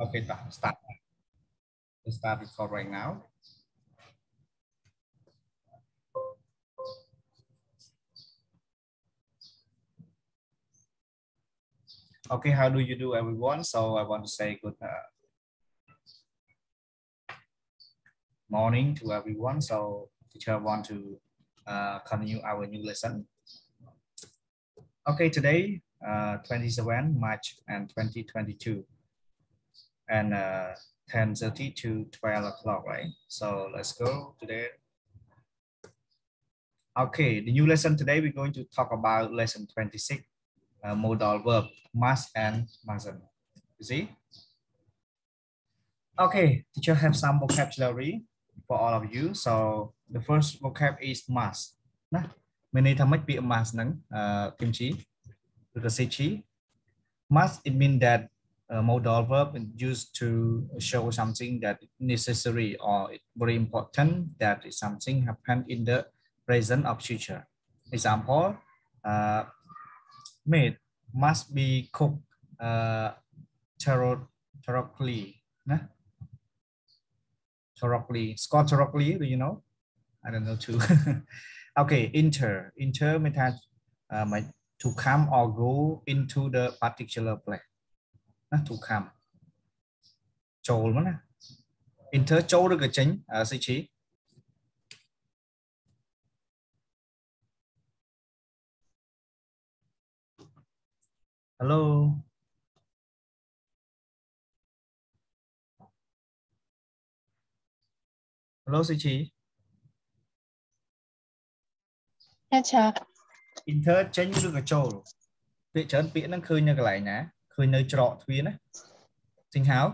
Okay, start. Let's start record right now. Okay, how do you do everyone? So I want to say good uh, morning to everyone. So teacher want to uh, continue our new lesson. Okay, today, uh, 27 March and 2022 and uh, 10.30 to 12 o'clock, right? So let's go today. Okay, the new lesson today, we're going to talk about lesson 26, uh, modal verb, must and mustn't. You see? Okay, teacher have some vocabulary for all of you. So the first vocab is must. ណាមានន័យថាម៉េចពាក្យ must ហ្នឹងអឺគឹមជីឬក៏ say ជី must it mean that modal verb used to show something that necessary or very important that something happened in the present or future. Example, uh, meat must be cooked uh, thoroughly. Nah? Thoroughly. Scott thoroughly, do you know? I don't know too. okay, enter. Enter means uh, to come or go into the particular place. นะถูกคำโจลมั้งนะ inter โจลก็จริงอ่าสิชี à, hello. Hello sư chị dạ chào. Inter tránh được cái chỗ bị chấn bị năng khơi như cái này nè. ឃើញនៅច្រកទ្វារណា Think how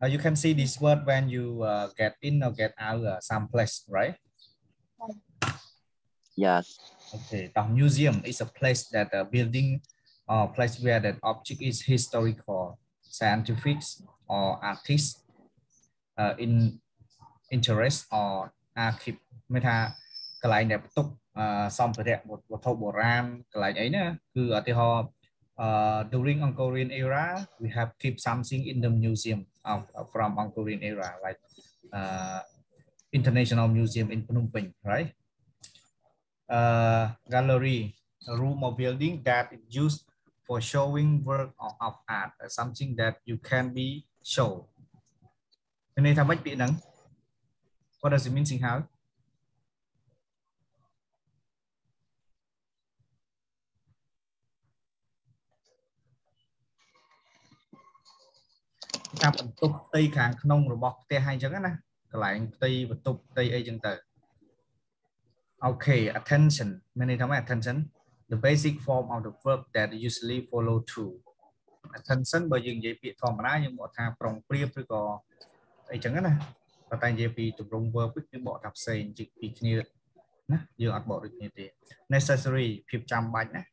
uh, you can see this word when you uh, get in or get out uh, some place right Yes. okay the museum is a place that a building or place where that object is historical scientific or artist uh, in interest or archive មានថាកន្លែងដែលបន្ទុកសម្ភារៈវត្ថុបុរាណកន្លែងអីណាគឺឧទាហរណ៍ uh, during Angkorian era, we have keep something in the museum of, from Angkorian era, like uh, International Museum in Phnom Penh, right? Uh, gallery, a room or building that is used for showing work of, of art, something that you can be show. What does it mean, Sing តាមបន្ទប់ផ្ទៃខាងក្នុងរបស់ផ្ទះហើយអញ្ចឹងណាកន្លែងផ្ទៃបន្ទប់ផ្ទៃអីចឹងទៅអូខេ attention មានន័យថាម៉េច attention the basic form of the verb that usually follow to attention បើយើងនិយាយពាក្យធម្មតាយើងបកថាប្រុងប្រៀបឬក៏អីចឹងណាប៉ុន្តែនិយាយពីទម្រង់ verb គឺបកថាផ្សេងជាពីគ្នាណាយើងអត់បកដូចគ្នាទេ necessary ភាពចាំបាច់ណា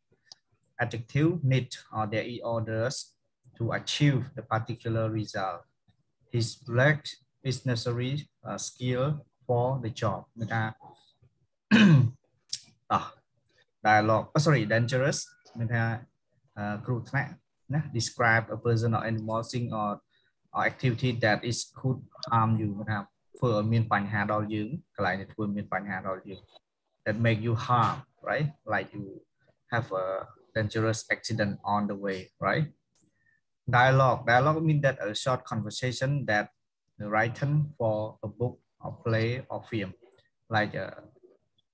adjective need or their orders to achieve the particular result. His lack is necessary uh, skill for the job. មានថា dialogue oh, sorry dangerous មានថាគ្រោះថ្នាក់ណា describe a person or animal thing or or activity that is could harm you មានថាធ្វើឲ្យមានបញ្ហាដល់យើងកន្លែងដែលធ្វើមានបញ្ហាដល់យើង that make you harm right like you have a dangerous accident on the way right dialogue dialogue means that a short conversation that written for a book or play or film like uh,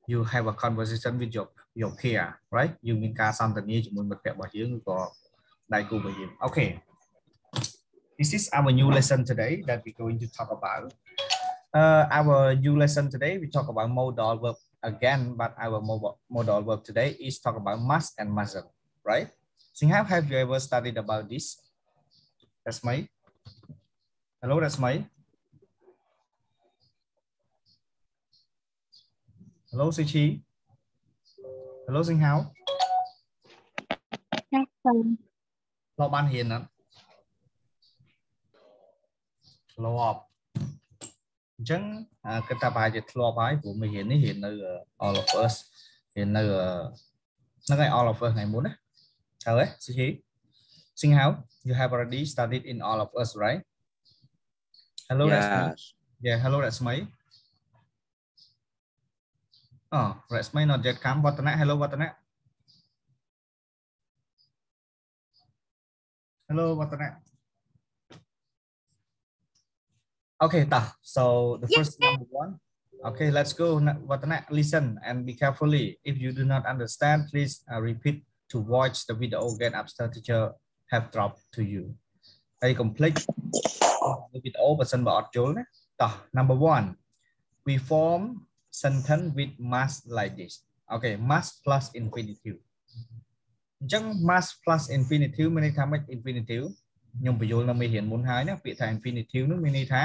you have a conversation with your your peer right យើងមានការសន្ទនាជាមួយមិត្តភ័ក្តិរបស់យើងឬក៏ដៃគូរបស់យើង okay this is our new lesson today that we're going to talk about uh, our new lesson today we talk about modal verb again but our modal verb today is talk about must and mustn't right Singham, have you ever studied about this That's my hello that's my hello Suchi hello Sinh Hao ចាចា lo ban hiền lắm lo អញ្ចឹងគិតថាប្រហែលជាធ្លាប់ហើយព្រោះមេរៀននេះរៀននៅ all of us រៀននៅហ្នឹងហើយ all of us ថ្ងៃមុនណាត្រូវទេសុជី Singhao, you have already studied in all of us, right? Hello, yeah. Rasmai. Yeah, hello, Rasmai. Oh, Rasmai not yet come. Watana, hello, Watana. Hello, Watana. Okay, ta. So the first number one. Okay, let's go. Watana, listen and be carefully. If you do not understand, please uh, repeat to watch the video again after teacher have dropped to you. Hãy complete the video បើសិនបើអត់យល់ណាតោះ number one we form sentence with mass like this okay mass plus infinitive អញ្ចឹង mass plus infinitive មានន័យថាម៉េច infinitive ខ្ញុំបញ្យល់នៅមេរៀនមុនហើយណាពាក្យថា infinitive នោះមានន័យថា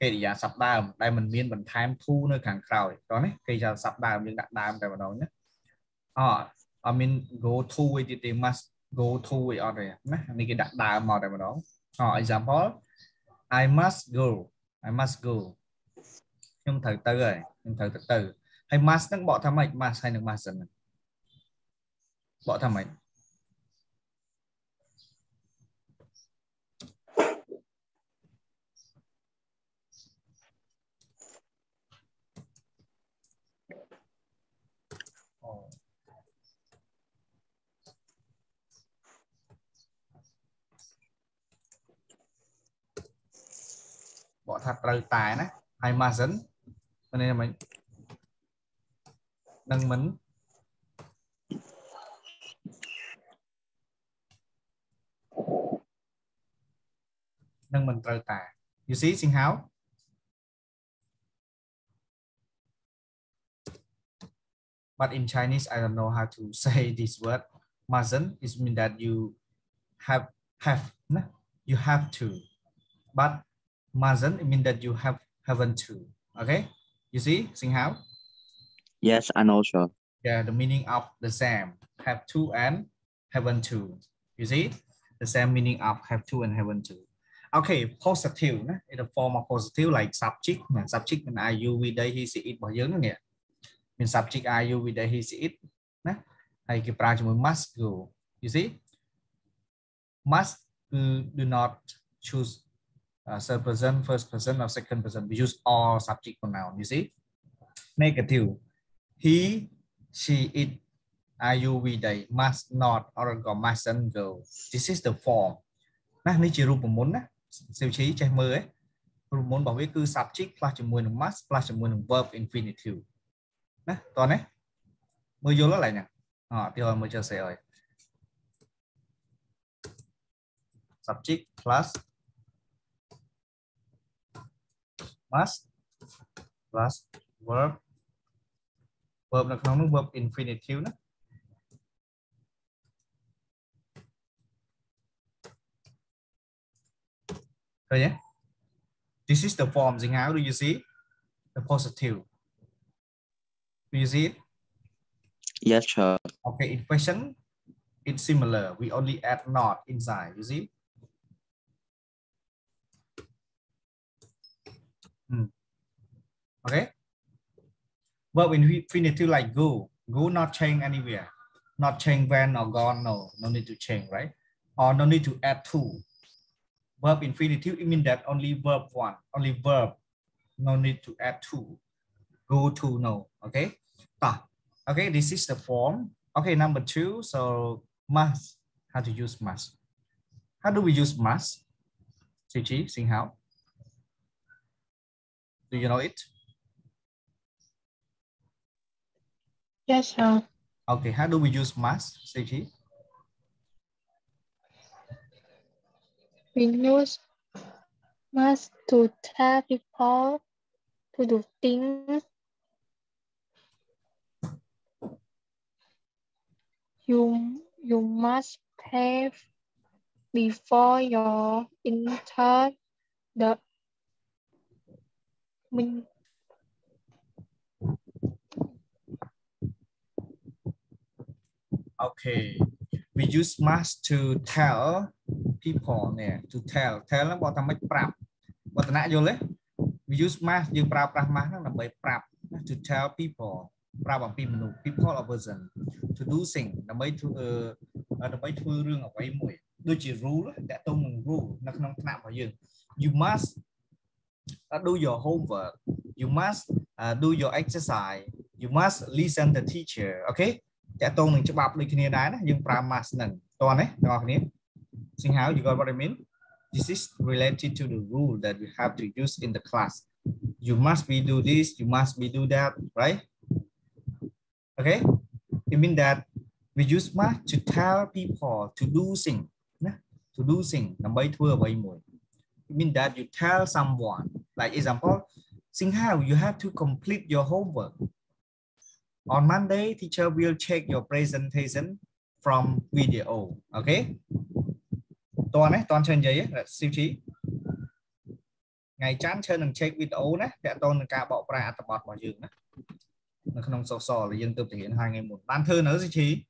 កិរិយាសព្ទដើមដែលមិនមានបន្ថែម to នៅខាងក្រោយតោះណាកិរិយាសព្ទដើមយើងដាក់ដើមតែម្ដងណាអ I mean go to ឯទៀតទេ must go to ឯអត់ទេណានេះគេដាក់ដើមមកតែម្ដងអ example I must go I must go ខ្ញុំត្រូវទៅហើយខ្ញុំត្រូវទៅទៅហើយ must ហ្នឹងបកថាម៉េច must ហើយនឹង mustn't ហ្នឹងបកថាម៉េច ថាត្រូវតែណាហើយ mustn't មានន័យថាម៉េចនឹងមិននឹងមិនត្រូវតែ you see sing how but in Chinese I don't know how to say this word mustn't it mean that you have have nah, you have to but mustn't it mean that you have haven't to okay you see sing how Yes, I know, sir. yeah the meaning of the same have to and haven't to you see the same meaning of have to and haven't to okay positive ណា in the form of positive like subject ណា subject មាន are you we they he she it របស់យើងហ្នឹងនេះមាន subject are you we they he she it ណាហើយគេប្រើជាមួយ must go you see must គឺ do not choose uh, third person first person or second person we use all subject pronoun you see negative he she it are you we they must not or ក៏ mustn't go this is the form ណានេះជារូបមន្តណាសិវឈីចេះមើលឯងរូបមន្តរបស់វាគឺ subject plus ជាមួយនឹង must plus ជាមួយនឹង verb infinitive ណាតោះណាមើលយល់ឡើយណាអត់ទៀតមើលចេះសេអើយ subject plus must plus verb verb នៅក្នុងនោះ verb infinitive ណា ឃើញទេ This is the form សង្ហៅ do you see the positive do you see it Yes, sir. okay in question it's similar we only add not inside you see Hmm. okay? Verb infinitive like go go not change anywhere. Not change when or gone no no need to change right? Or no need to add to. Verb infinitive it means that only verb one only verb no need to add to. Go to no okay? Ah, okay this is the form. Okay number two so must. How to use must? How do we use must? Chichi, sing how do you know it Yes, sir. okay how do we use must Chichi? We use must to tell people to do things. You you must pay before your enter the min- Okay, we use must to tell people នេះ to tell tell ហ្នឹងបកថាម៉េចប្រាប់វឌ្ឍនៈយល់ទេ we use must យើងប្រើប្រាស់ must ហ្នឹងដើម្បីប្រាប់ណា to tell people ប្រាប់អំពីមនុស្ស people or person to do thing ដើម្បីធ្វើអឺដើម្បីធ្វើរឿងអ្វីមួយដូចជា rule តកតងនឹង rule នៅក្នុងថ្នាក់របស់យើង you must uh, do your homework you must uh, do your exercise you must listen the teacher okay តើតងនឹងច្បាប់ដូចគ្នាដែរណាយើងប្រើ must នឹងតោះណាបងប្អូនគ្នា Sing how you got what I mean this is related to the rule that we have to use in the class you must be do this you must be do that right okay it mean that we use must to tell people to do thing ណា to do thing ដើម្បីធ្វើអ្វីមួយ it mean that you tell someone, like example, Singhao, you have to complete your homework. On Monday, teacher will check your presentation from video, okay? Toàn ấy, toàn trên giấy ấy, siêu trí. Ngày chán chơi đừng check video nè, để toàn đừng cả bỏ ra tập bọt bỏ dường nè. Nó không sổ sổ là dân tự thể hiện hai ngày một. Bạn thư nữa siêu trí.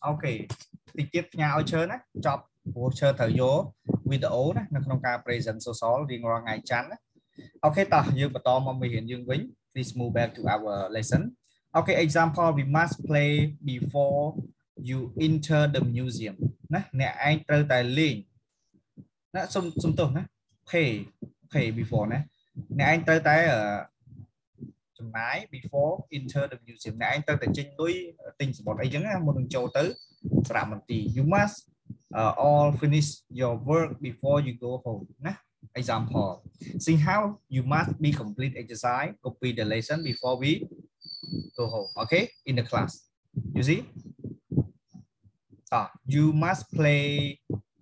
Okay. រយើងទើបទៅរៀនហើយថ្ងៃមុនបានធ្វើនៅស៊ីជីអូខេតិចទៀតផ្ញើឲ្យឈើណាចប់ព្រោះឈើត្រូវយកវីដេអូណានៅក្នុងការ present សសររៀងរាល់ថ្ងៃច័ន្ទណាអូខេតោះយើងបន្តមកមេរៀនយើងវិញ please move back to our lesson okay example we must play before you enter the museum ណាអ្នកឯងត្រូវតែលេងណាសុំសុំទោសណា pay pay before ណាអ្នកឯងត្រូវតែចំណាយ before enter the museum អ្នកឯងត្រូវតែចេញលុយទិញសម្បត្តិអីចឹងណាមុននឹងចូលទៅ សារមន្ទីរ you must uh, all finish your work before you go home ណា example see how you must be complete exercise copy the lesson before we go home okay in the class you see uh, you must play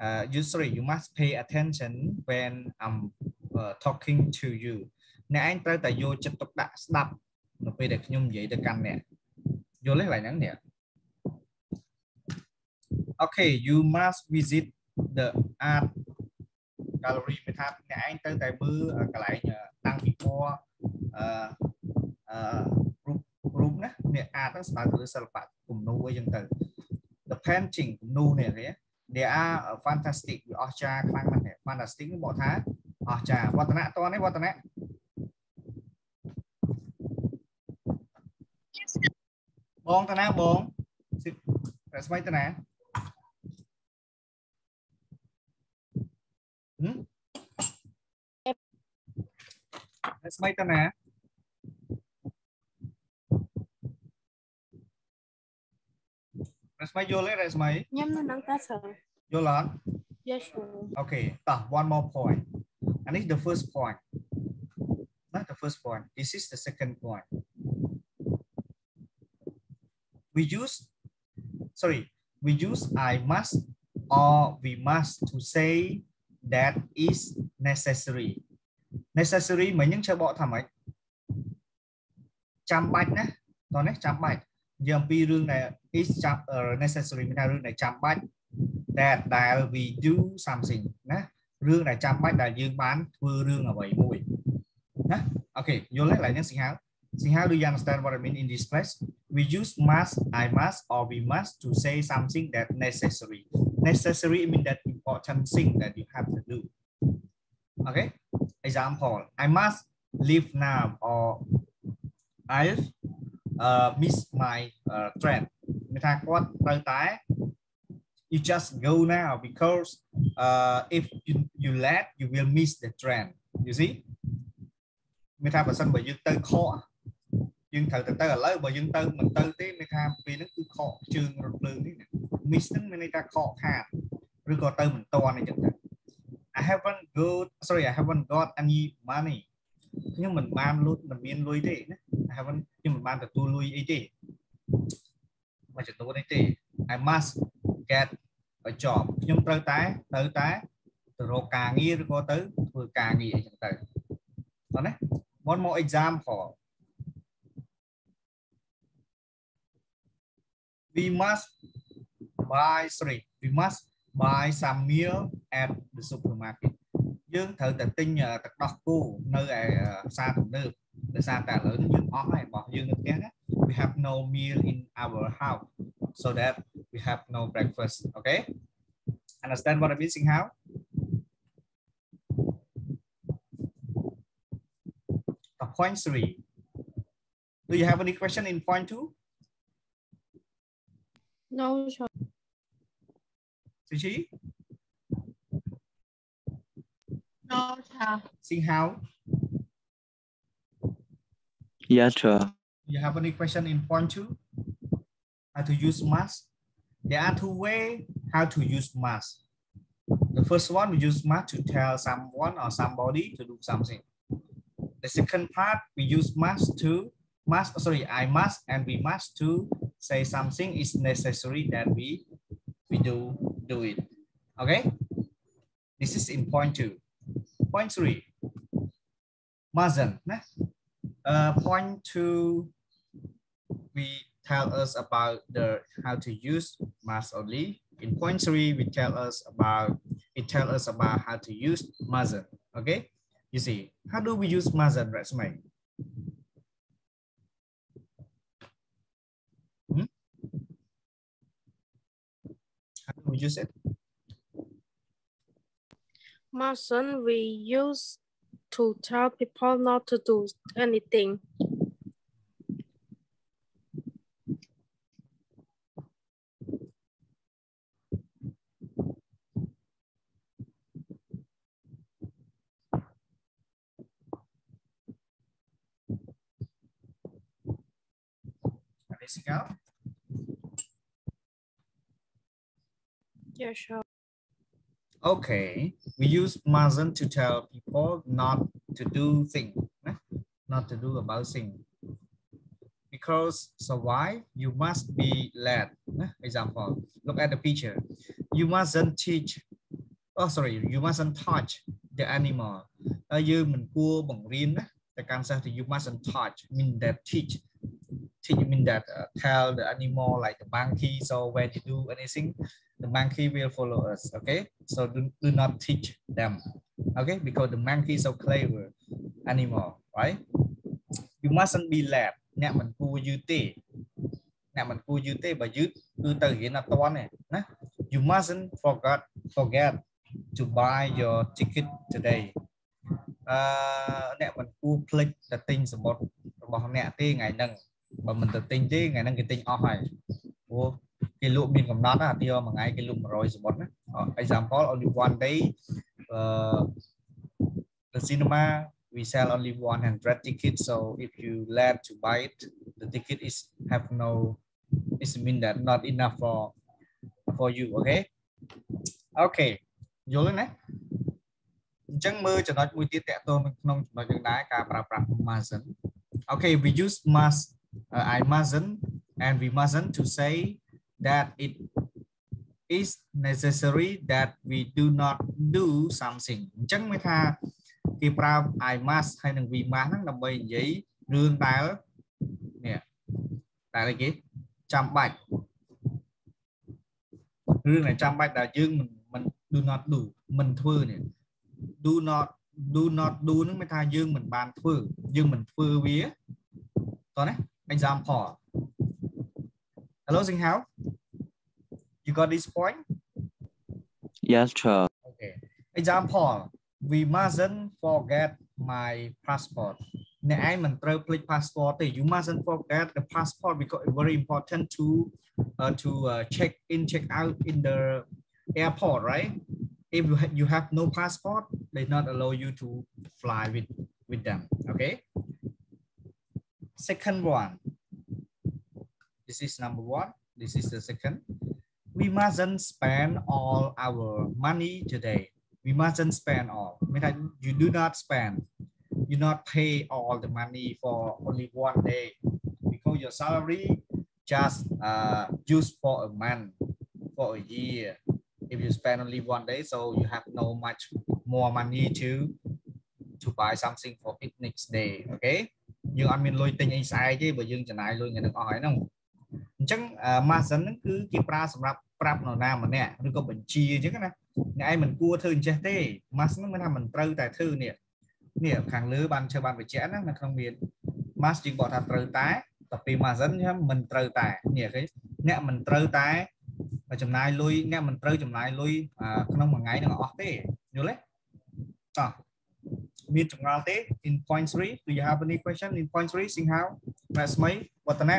uh, you sorry you must pay attention when I'm uh, talking to you អ្នកឯងត្រូវតែយកចិត្តទុកដាក់ស្ដាប់នៅពេលដែលខ្ញុំនិយាយទៅកាន់អ្នកយល់ទេកន្លែងហ្នឹងនេះ Okay you must visit the art gallery មានថាអ្នកឯងទៅតែមើលកន្លែងតាំងពីពណ៌អឺអឺរូបរូបណាអ្នកអាតហ្នឹងស្មើទៅសិល្បៈគំនូរអីចឹងទៅ the painting គំនូរនេះគេ they are fantastic វាអស្ចារ្យខ្លាំងណាស់ fantastic បកថាអស្ចារ្យវឌ្ឍនៈតនេះវឌ្ឍនៈបងតាណាបងសិស្មីតាណា Smaitamaya. Resmai Jola, lấy Resmai. Nhắm nó nắng Yes, sure. Okay, Ta. one more point. And it's the first point. Not the first point. This is the second point. We use, sorry, we use I must or we must to say that is necessary necessary មិញហ្នឹងchơiបកថាម៉េចចាំបាច់ណាតោះនេះចាំបាច់និយាយអំពីរឿងដែល is ចាំ necessary មានថារឿងដែលចាំបាច់ that ដែល we do something ណារឿងដែលចាំបាច់ដែលយើងបានធ្វើរឿងអ្វីមួយណាអូខេយល់ទេឡើយនេះសិង្ហៅសិង្ហៅ do you understand what I mean in this place we use must I must or we must to say something that necessary necessary mean that important thing that you have to do okay example I must leave now or I've uh, miss my uh, train មានថាគាត់ត្រូវតែ you just go now because uh, if you, you let you will miss the train you see មានថាបើសិនបើយើងទៅខកយើងត្រូវទៅទៅឥឡូវបើយើងទៅមិនទៅទេមានថាពេលហ្នឹងគឺខកជើងរថភ្លើងនេះ miss ហ្នឹងមានន័យថាខកខាតឬក៏ទៅមិនតាន់អីចឹងទៅ I haven't got sorry I haven't got any money ខ្ញុំមិនបានលុយមិនមានលុយទេណា I haven't ខ្ញុំមិនបានទទួលលុយអីទេមកចំនួននេះទេ I must get a job ខ្ញុំត្រូវតែត្រូវតែទៅរកការងារឬក៏ទៅធ្វើការងារអីចឹងទៅតោះណា one more example we must buy sorry we must buy some meal at the supermarket យើងត្រូវតែទិញទឹកដោះគោនៅឯផ្សារទំនើបដោយសារតែឥឡូវនេះយើងអស់ហើយរបស់យើងនៅផ្ទះណា we have no meal in our house so that we have no breakfast okay understand what I'm missing how the point three do you have any question in point two No sure Sushi? How? Sing how? Yes, sir. You have any question in point two? How to use must? There are two ways how to use must. The first one, we use must to tell someone or somebody to do something. The second part, we use must to must. Oh, sorry, I must and we must to say something is necessary that we we do do it. Okay. This is in point two. Point three. Mustn't. Uh, point two. We tell us about the how to use must only. In point three, we tell us about it tell us about how to use mustn't. Okay. You see, how do we use mustn't resume? Hmm? How do we use it? Mustn't we use to tell people not to do anything? Anything Yeah, sure. Okay, we use mustn't to tell people not to do things, eh? not to do about things. Because so why you must be led. eh? Example, look at the picture. You mustn't teach. Oh, sorry, you mustn't touch the animal. ហើយយើងមិនគួរបង្រៀនណាតែកាន់សិស្សថា you mustn't touch mean that teach teach mean that uh, tell the animal like the monkey so when you do anything the monkey will follow us okay so do, do not teach them okay because the monkey is so clever animal right you mustn't be led អ្នកមិនគួរយឺតទេអ្នកមិនគួរយឺតទេបើយឺតគឺទៅរៀនអត់តាន់ទេណា you mustn't forget forget to buy your ticket today អឺអ្នកមិនគួរភ្លេចទៅទិញសំបុត្ររបស់អ្នកទេថ្ងៃហ្នឹងបើមិនទៅទិញទេថ្ងៃហ្នឹងគេទិញអស់ហើយព្រោះ គេលក់មានកំណត់ណាទីមួយថ្ងៃគេលក់100សំបុត្រណា example only one day uh, the cinema we sell only 100 tickets so if you land to buy it the ticket is have no it mean that not enough for for you okay okay យល់ទេណាអញ្ចឹងមើលចំណុចមួយទៀតតកតងក្នុងចំណុចយើងដែរការប្រើប្រាស់ mustn't okay we use must uh, I mustn't and we mustn't to say that it is necessary that we do not do something អញ្ចឹងមានថាគេប្រើ I must ហើយនិង we must ហ្នឹងដើម្បីនិយាយរឿងដែលនេះតែអីគេចាំបាច់រឿងដែលចាំបាច់ដែលយើងមិនមិន do not do មិនធ្វើនេះ do not do not do ហ្នឹងមានថាយើងមិនបានធ្វើយើងមិនធ្វើវាតោះណា example hello sing how you got this point Yes, sir. okay example we mustn't forget my passport អ្នកឯងមិនត្រូវភ្លេច passport ទេ you mustn't forget the passport because it's very important to uh, to uh, check in check out in the airport right if you, ha you have no passport they not allow you to fly with with them okay second one this is number one this is the second we mustn't spend all our money today we mustn't spend all mean that you do not spend you not pay all the money for only one day because your salary just uh used for a month for a year if you spend only one day so you have no much more money to to buy something for it next day okay យើងអត់មានលុយទិញអីស្អែកទេបើយើងចំណាយលុយថ្ងៃហ្នឹងអស់ហើយហ្នឹងអញ្ចឹង margin ហ្នឹងគឺជាប្រើសម្រាប់ ប្រាប់នរណាម្នាក់ឬក៏បញ្ជាអញ្ចឹងណាអ្នកឯងមិនគួរធ្វើអញ្ចេះទេ mass ហ្នឹងមានថាមិនត្រូវតែធ្វើនេះនេះខាងលើបានជើបានបញ្ជាក់ណានៅក្នុងមាន mass ជាងបកថាត្រូវតែតែពេល margin ខ្ញុំមិនត្រូវតែនេះឃើញអ្នកមិនត្រូវតែចំណាយលុយអ្នកមិនត្រូវចំណាយលុយក្នុងមួយថ្ងៃនឹងអស់ទេយល់ទេតោះមានចម្ងល់ទេ in point 3 do you have any question in point 3 sing how រស្មីវឌ្ឍនៈ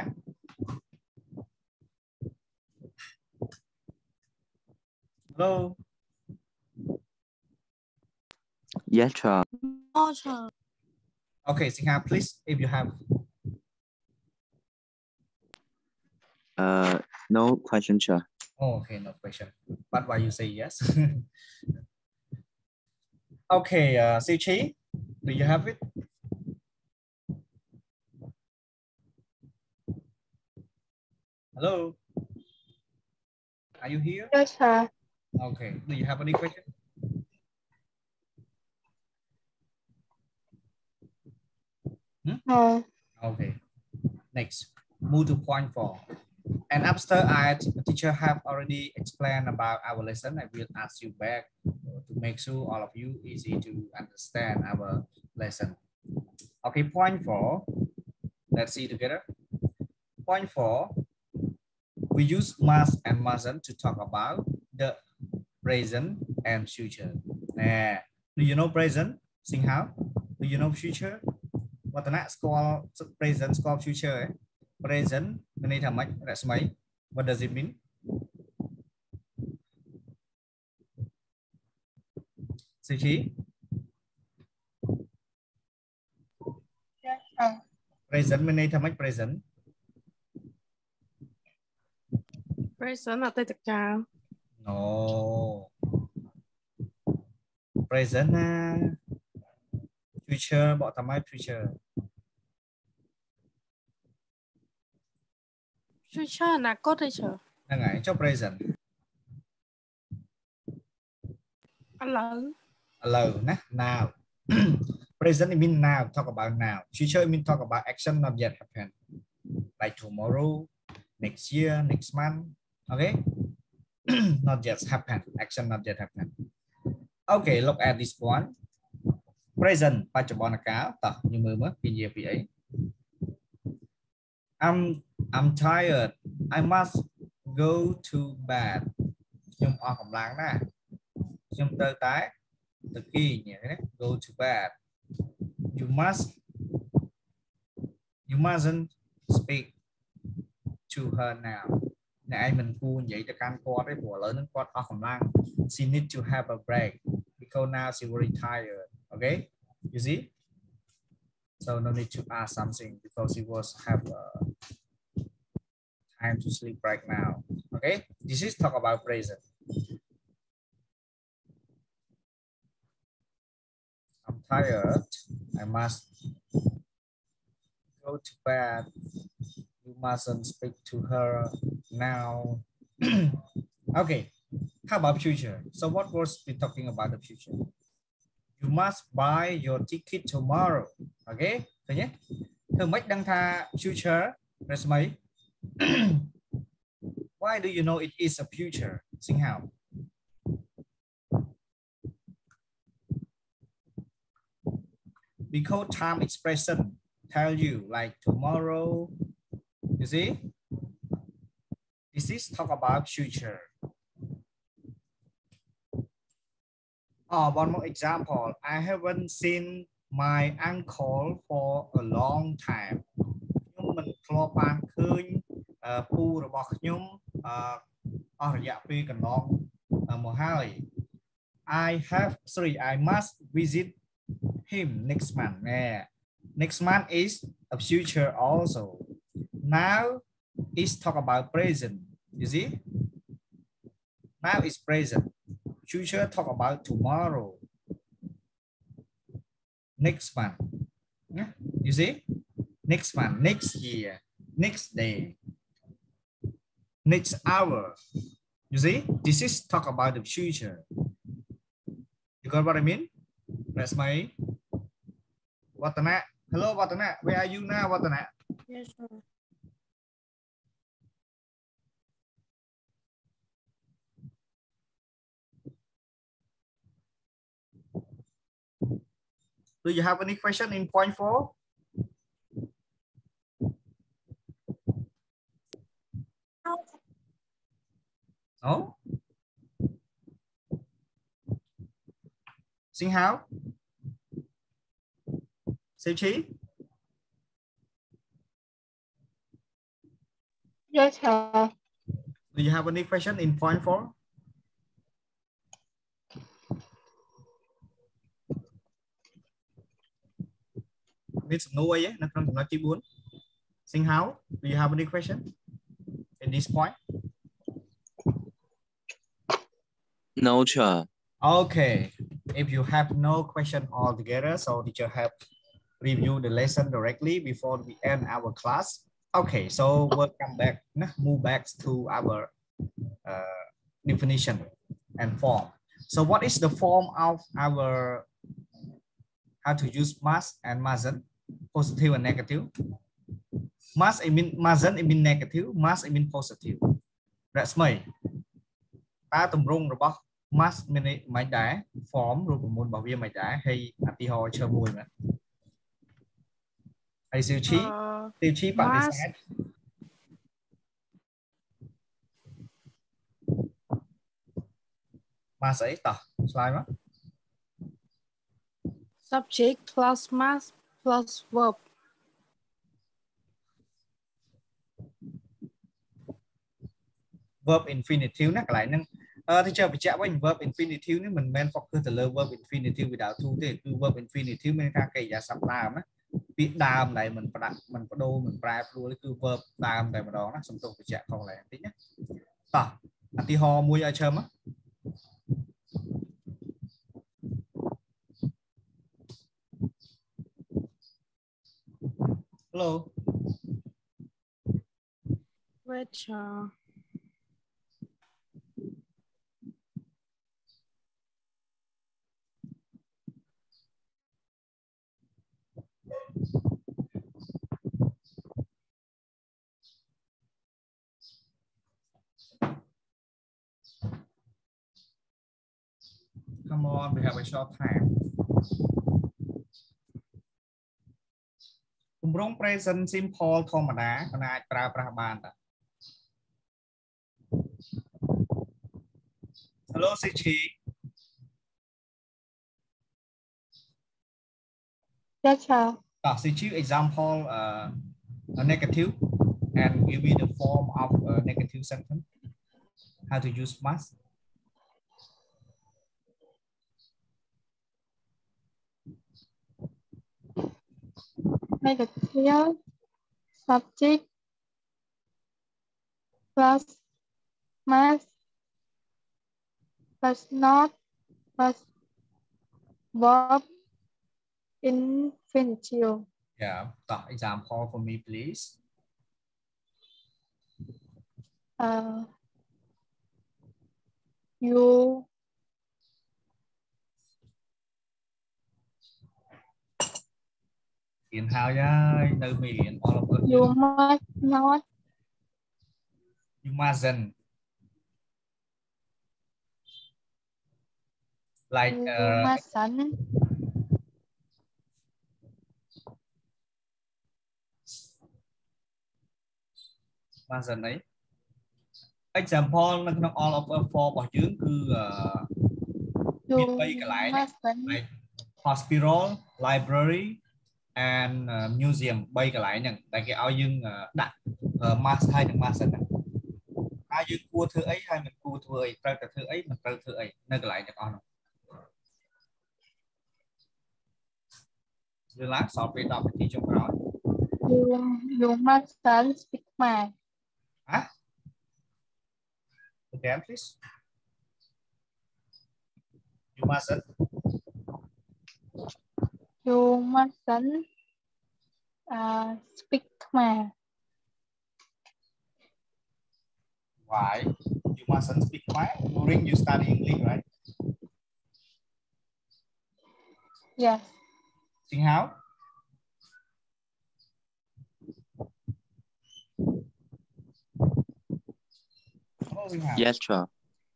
Hello Yes, sir. No, sir. Okay, Singha, please, if you have. Uh, no question, sir. Oh, okay, no question. But why you say yes? okay, uh, Sichi, do you have it? Hello? Are you here? Yes, sir. Okay, do you have any question? Hmm? No. Okay, next, move to point four. And after I, the teacher have already explained about our lesson, I will ask you back to make sure all of you easy to understand our lesson. Okay, point four, let's see together. Point four, we use must and mustn't to talk about the present and future. Nè, do you know present? Sing how? Do you know future? វឌ្ឍនៈស្គាល់ present ស្គាល់ future ឯង present មានន័យថាម៉េចរស្មី what does it mean សុជី Yes, sir. present មានន័យថាម៉េច present Present អតីតកាល no present ណា future បកថាម៉េច future future អនាគតទេ sir ហ្នឹងហើយចុះ present ឥឡូវ ឥឡូវណា now present it mean now talk about now future it mean talk about action not yet happen like tomorrow next year next month okay not yet happen action not yet happen okay look at this one present បច្ចុប្បន្នកាលតោះយើងមើលមើលពីនិយាយពីអី I'm I'm tired I must go to bed ខ្ញុំអស់កម្លាំងណាស់ខ្ញុំត្រូវតែទៅគេងណា go to bed you must you mustn't speak to her now អ្នកឯងមិនគួរនិយាយទៅកាន់គាត់ទេព្រោះឥឡូវហ្នឹងគាត់អស់កម្លាំង she need to have a break because now she very tired okay you see so no need to ask something because she was have a time to sleep right now okay this is talk about present I'm tired. I must go to bed. you mustn't speak to her now. okay, how about future? So what was we talking about the future? You must buy your ticket tomorrow. Okay, thế nhé. Thường Mách đăng tha future resume. Why do you know it is a future? Sing how? Because time expression tell you like tomorrow, you see this is talk about future oh one more example i haven't seen my uncle for a long time ខ្ញុំមិនធ្លាប់បានឃើញអឺពូរបស់ខ្ញុំអឺអស់រយៈពេលកន្លងមកហើយ I have sorry I must visit him next month. Yeah. Next month is a future also. Now is talk about present. You see? Now is present. Future talk about tomorrow. Next month. Yeah? You see? Next month, next year, next day, next hour. You see? This is talk about the future. You got what I mean? That's my Watana. Hello, Watana. Where are you now, Watana? Yes, sir. Do you have any question in point four? No? Sinh Hao? Siêu? Yes, sir. Do you have any question in point four? មានសំណួរអីទេនៅក្នុងចំណុចទី4 Sing how do you have any question in this point No, sir. Okay, if you have no question altogether, so teacher have review the lesson directly before we end our class. Okay, so we'll come back, nah, move back to our uh, definition and form. So what is the form of our, how to use mass and mason, positive and negative? Mass, I mean, mason, I mean negative, mass, I mean positive. That's me. តើតម្រងរបស់ mass មានន័យមិនដែរ form រូបមន្តរបស់វាមិនដែរហើយឧទាហរណ៍ឈើមួយមែនហើយសិវឈី Uh, សិវឈីបដិសេធ mass អីតោះឆ្លើយមក subject plus mass plus verb. verb infinitive ណាកន្លែងហ្នឹងអឺ teacher បញ្ជាក់វិញ verb infinitive នេះមិនមែន focus ទៅលើ verb infinitive without to ទេគឺ verb infinitive មានការកិរិយាសព្ទដើមណាពាក្យដើមដែលមិនប្រដាក់មិនបដូរមិនប្រែប្រួលគឺ verb ដើមតែម្ដងណាសំទោសបញ្ជាក់ខុសឡើយបន្តិចណាតោះឧទាហរណ៍មួយឲ្យឈើម Hello. Which uh, come on we have a short time គម្រោង present simple ធម្មតាក៏អាចប្រើប្រាស់បានតា Hello Sichi Yes, sir. Uh, Sichi example uh, a negative and give me the form of a negative sentence how to use must Negative subject plus mass plus not plus verb infinitive. yeah the example for me please Uh, you រៀនហើយហើយនៅមេរៀន all of us you must not you mustn't like you uh, mustn't mustn't អី example នៅក្នុង all of us for របស់យើងគឺអឺ you Biết bay cái lái này. mustn't like hospital library and uh, museum 3កន្លែងហ្នឹងដែលគេឲ្យយើងអឺដាក់ uh, mask ហើយនិង mask ហ្នឹងហើយយើងគួរធ្វើអីហើយមិនគួរធ្វើអីត្រូវតែធ្វើអីមិនត្រូវធ្វើអីនៅកន្លែងទាំងអស់ហ្នឹងយល់ឡាសល់ពេល10នាទីចុងក្រោយ you you mustn't speak my ហ៎ again please you mustn't you mustn't uh, speak my why? You mustn't speak Khmer during you study English right? Yes. Sing how Hello, Sing Yes, sir.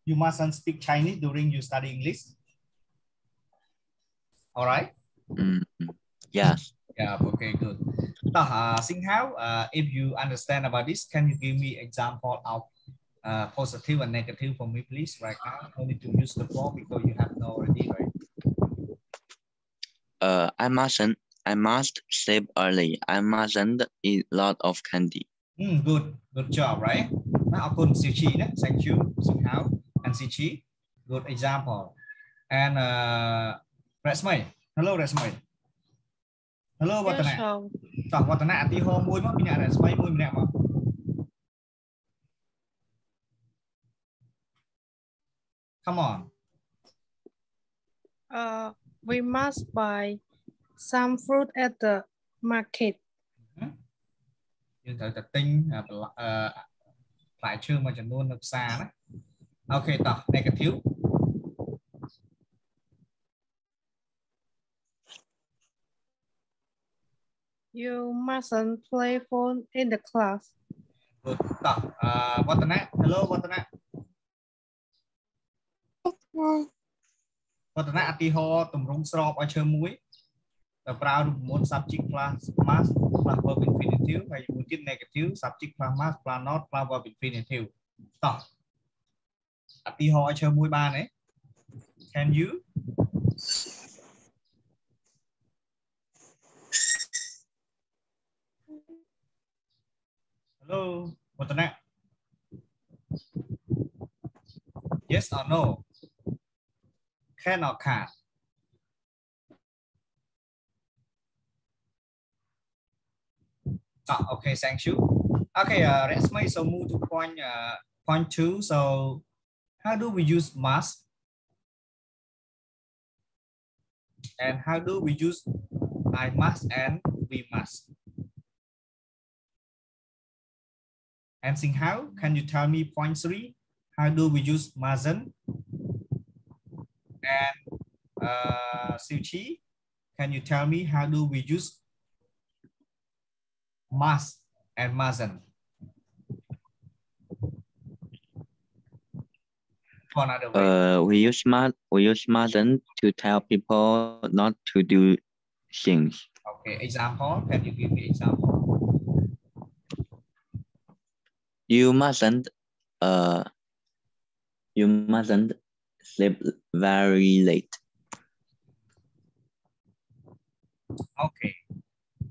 you mustn't speak Chinese during you study English. All right. Mm, yes. Yeah. Okay. Good. Now, uh, Sing Hao, uh, if you understand about this, can you give me example of uh, positive and negative for me, please? Right now, no need to use the form because you have no already, right? Uh, I mustn't. I must sleep early. I mustn't eat lot of candy. Mm, good. Good job, right? Now, Akun Sichi, né? thank you, Sing Hao and Sichi. Good example. And uh, Resmay. Hello, Resmay. Hello វឌ្ឍ Yes, នៈ sir. តោះវឌ្ឍនៈឧទាហរណ៍មួយមកពីអ្នកដែលស្មីមួយម្នាក់មក Come on Uh, we must buy some fruit at the market. យើងត្រូវតែទិញអឺបន្លែអឺផ្លែឈើមួយចំនួននៅផ្សារណាអូខេតោះ negative You mustn't play phone in the class. good តោះអឺវឌ្ឍនៈ Hello វឌ្ឍនៈវឌ្ឍនៈឧទាហរណ៍ទម្រង់ស្របឲ្យឈើមួយទៅប្រើរូបមន្ត subject plus mass plus verb infinitive ហើយមួយទៀត negative subject plus mass plus not plus verb infinitive តោះឧទាហរណ៍ឲ្យឈើមួយបានទេ Can you Hello, what's next? Yes or no? Can or can't? Ah, okay, thank you. Okay, uh, let's make so move to point, uh, point two. So how do we use must? And how do we use I must and we must? And Sing how? Can you tell me point three? How do we use mustn't? And uh, can you tell me how do we use must and mustn't. For another way. Uh, we use smart we use mustn't to tell people not to do things. okay, example. Can you give me example? You mustn't uh you mustn't sleep very late. Okay.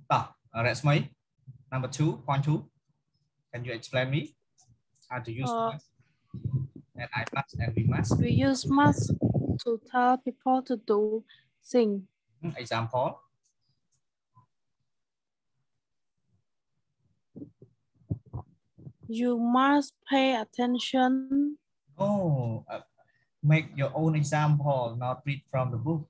Ah, uh, that's my number two, point two. Can you explain me how to use Uh, must? And I must and we must. We use must to tell people to do things. Hmm, Example. You must pay attention. Oh, uh, make your own example, not read from the book.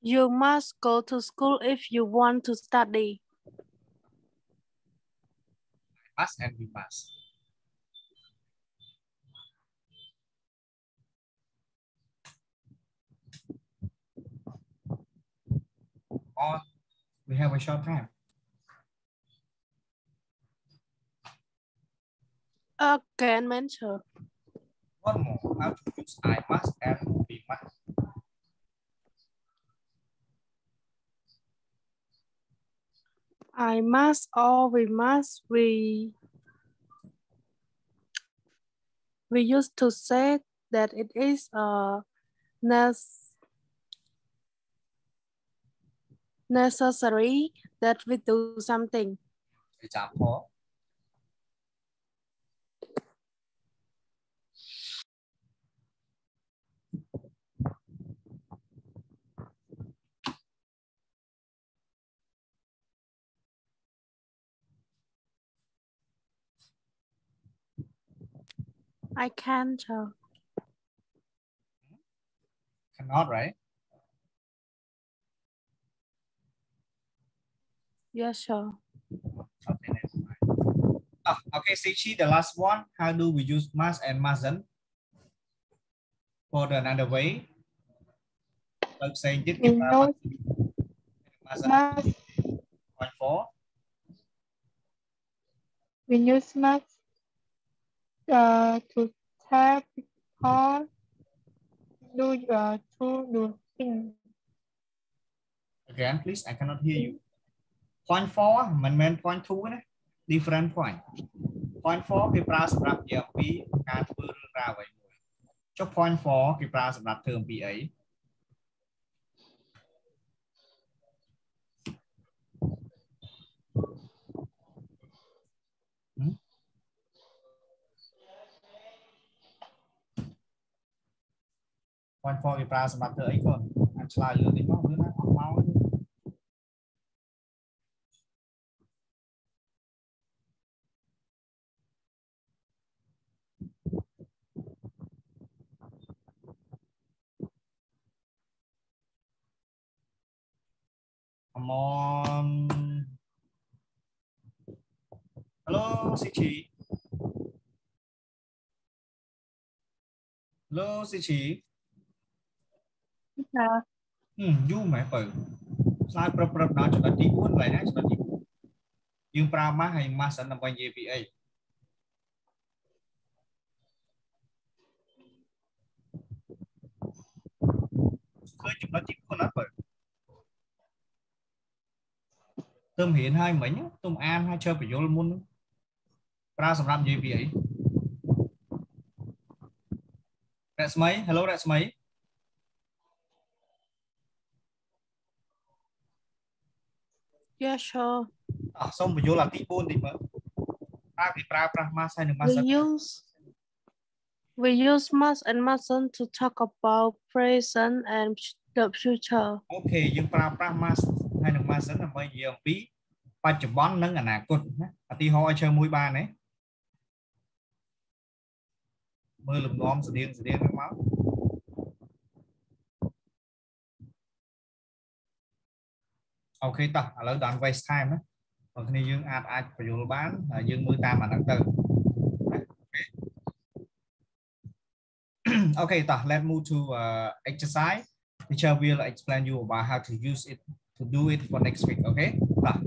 You must go to school if you want to study. Must and we must. We have a short time. Again, mentor. One more. How to use I must and we must. I must or we must. We we used to say that it is uh, a nes- necessary that we do something. Example. I can't. Cannot, right? Yes, sure. Okay, mind. Ah, okay, Sichi, the last one. How do we use must and mustn't? For the another way. Like saying know mustn't. must, Point four. we use must uh, to tell people do uh, to do things. Again, please, I cannot hear you. point four មិនមែន point two ណា different point point four គេប្រើសម្រាប់និយាយអំពីការធ្វើរឿងរ៉ាវអ្វីមួយចុះ point four គេប្រើសម្រាប់ធ្វើអំពីអី point four គេប្រើសម្រាប់ធ្វើអីកូនអាចឆ្លើយលឿនតិចមកលឿនណាអស់ម៉ោង Mô Hello xin chị Hello xin chị Chào. Ừ, du mẹ bự Sai prập prập nó cho ta tí cuốn vậy đó cho ta tí cuốn. Nhưng pra má hay má sẽ nằm bằng dê bị ấy. Khơi chúng ta tí cuốn nó bự យ mass សិនដើម្បីនិយាយពីអីឃើញចំណុចទី4អត់បើទៅរៀនហើយមិញទុំអានហើយជើបញ្យលមុនប្រើសម្រាប់និយាយពីអីរស្មី Hello រស្មី Yeah, sure. អស់សូមបញ្យល់អាទី4តិចមើលតើគេប្រើប្រាស់ mass ហើយនិង mass We use we use must and mustn't to talk about present and the future. អូខេយើងប្រើប្រាស់ mass ហើយនិង mass ដើម្បីនិយាយអំពីបច្ចុប្បន្ននិងអនាគតណាឧទាហរណ៍ឲ្យឈើមួយបានទេមើលលំនាំស្តៀងស្តៀងហ្នឹងមកអូខេតោះឥឡូវ don't waste time ណាបងគ្នាយើងអាចអាចបញ្យល់បានហើយយើងមើលតាមអាហ្នឹងទៅណាអូខេតោះ let's move to uh, exercise teacher will explain you about how to use it to do it for next week okay តោះ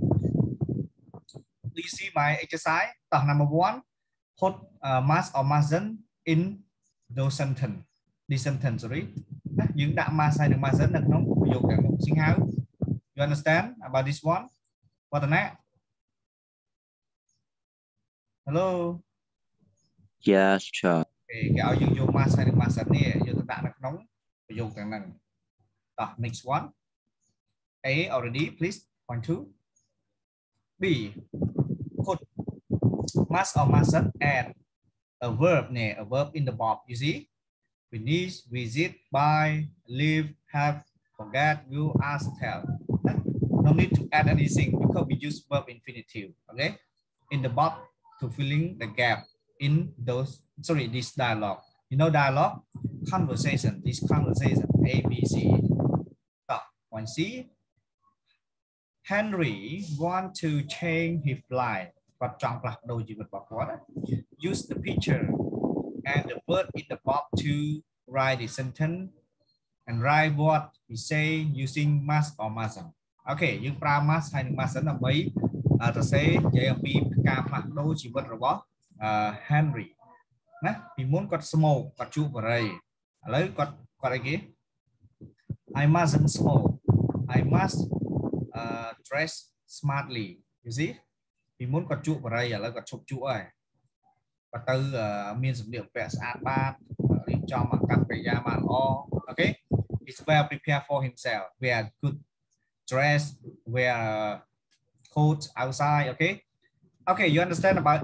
do you see my exercise តោះ number 1 put uh, must or mustn't in those sentence this sentence sorry ណាយើងដាក់ must ហើយនិង mustn't នៅក្នុងប្រយោគទាំងនោះ sing how you understand about this one វឌ្ឍនៈ Hello Yes, sure. គេគេឲ្យយើងយក mass ហើយនិង mass នេះយកទៅដាក់នៅក្នុងប្រយោគទាំងហ្នឹងតោះ next one a already please. Point to B. Could must or mustn't add a verb. នេះ a verb in the box you see? Finish visit buy live have forget will ask tell. No need to add anything because we use verb infinitive okay? In the box to filling the gap in those sorry this dialogue. You know dialogue? Conversation. This conversation. A b c. Stop. one c henry want to change his life គាត់ចង់ផ្លាស់ប្ដូរជីវិតរបស់គាត់ use the picture and the word in the box to write the sentence and write what he say using must or mustn't អូខេយើងប្រើ must ហើយនិង mustn't ដើម្បីសរសេរនិយាយអំពីការផ្លាស់ប្ដូរជីវិតរបស់ Henry ណាពីមុនគាត់ smoke គាត់ជក់បារីឥឡូវគាត់គាត់អីគេ I mustn't smoke I must uh, dress smartly you see ពីមុនគាត់ជក់បារីឥឡូវគាត់ឈប់ជក់ហើយគាត់ទៅមានសម្លៀកបំពាក់ស្អាតបាតរៀបចំអាកប្បកិរិយាបានល្អអូខេ he's well prepared for himself wear good dress wear coat outside okay okay you understand about